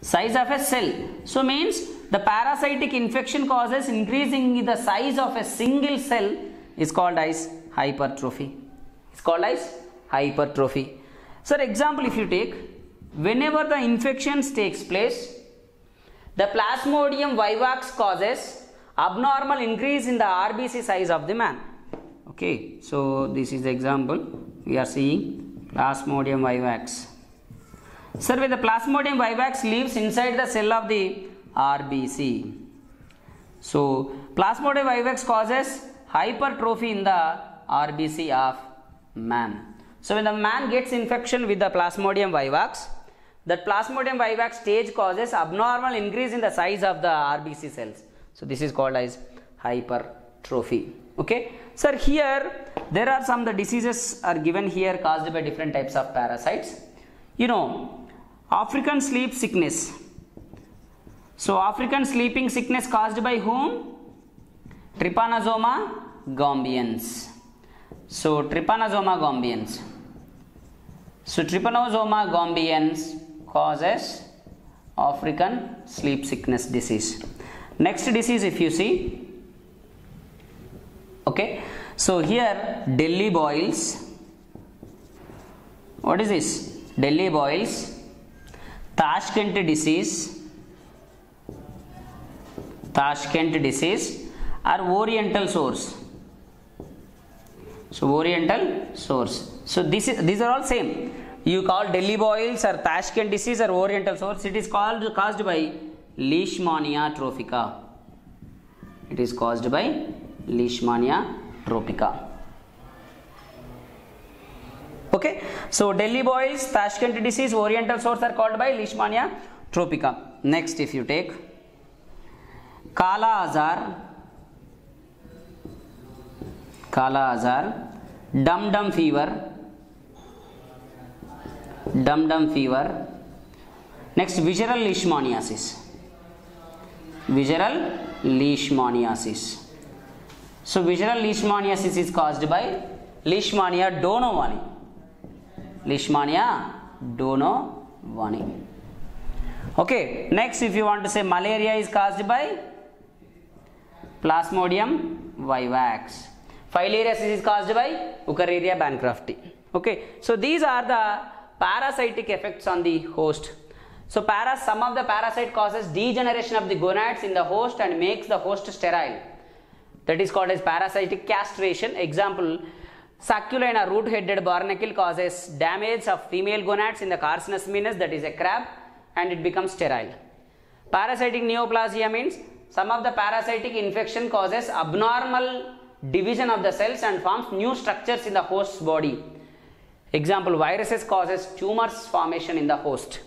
size of a cell. So means the parasitic infection causes increasing the size of a single cell is called as hypertrophy. It's called as hypertrophy. Sir example if you take whenever the infections takes place the plasmodium vivax causes abnormal increase in the rbc size of the man. Okay so this is the example. We are seeing plasmodium vivax Sir, the plasmodium vivax lives inside the cell of the RBC. So, plasmodium vivax causes hypertrophy in the RBC of man. So, when the man gets infection with the plasmodium vivax, that plasmodium vivax stage causes abnormal increase in the size of the RBC cells. So, this is called as hypertrophy. Okay. Sir, here there are some the diseases are given here caused by different types of parasites. You know, African sleep sickness. So, African sleeping sickness caused by whom? Trypanosoma gambiense. So, Trypanosoma gambiense. So, Trypanosoma gambiense causes African sleep sickness disease. Next disease, if you see, okay. So, here Delhi boils. What is this? Delhi boils. Tashkent disease Tashkent disease are oriental sores so oriental sores so this this are all same you call Delhi boils are Tashkent disease are oriental sores it is called caused by leishmania tropica it is caused by leishmania tropica Okay, so Delhi boils, Tashkent disease, oriental sores are called by Leishmania tropica. Next, if you take Kala Azar, Kala Azar, Dum Dum fever, Dum Dum fever. Next, visceral leishmaniasis, visceral leishmaniasis. So, visceral leishmaniasis is caused by Leishmania donovani. Leishmania donovani. Okay, next if you want to say malaria is caused by Plasmodium vivax. Filariasis is caused by Wuchereria bancrofti. Okay, so these are the parasitic effects on the host. So paras, some of the parasite causes degeneration of the gonads in the host and makes the host sterile. That is called as parasitic castration. Example, Sacculina root-headed barnacle causes damage of female gonads in the carcinus maenas that is a crab and it becomes sterile. Parasitic neoplasia means some of the parasitic infection causes abnormal division of the cells and forms new structures in the host's body. Example, viruses causes tumors formation in the host.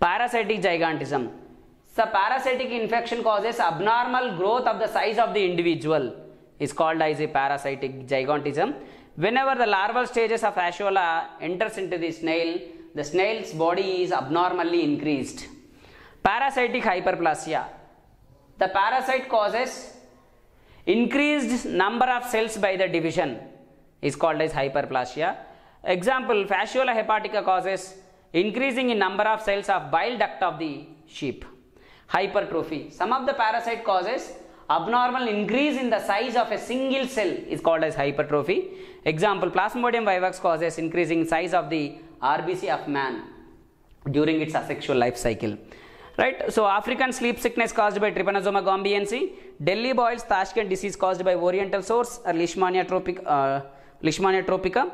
Parasitic gigantism. The parasitic infection causes abnormal growth of the size of the individual is called as a parasitic gigantism. Whenever the larval stages of Fasciola enters into the snail, the snail's body is abnormally increased. Parasitic hyperplasia. The parasite causes increased number of cells by the division is called as hyperplasia. Example, Fasciola hepatica causes increasing in number of cells of bile duct of the sheep. Hypertrophy. Some of the parasite causes abnormal increase in the size of a single cell is called as hypertrophy. Example, Plasmodium vivax causes increasing size of the RBC of man during its asexual life cycle. Right, so African sleep sickness caused by Trypanosoma gambiense, Delhi boils, Tashkent disease caused by oriental sores or Leishmania, tropic, uh, Leishmania tropica.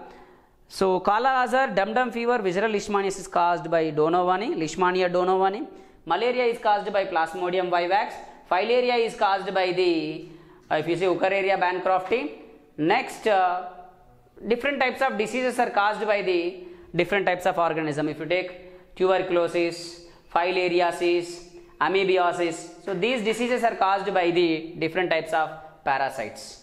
So Kala Azar, Dum Dum fever, visceral leishmaniasis is caused by Donovani, Leishmania donovani. Malaria is caused by Plasmodium vivax. Filaria is caused by the, uh, if you say Wuchereria bancrofti. Next, uh, different types of diseases are caused by the different types of organism. If you take tuberculosis, filariasis, amoebiasis. So these diseases are caused by the different types of parasites.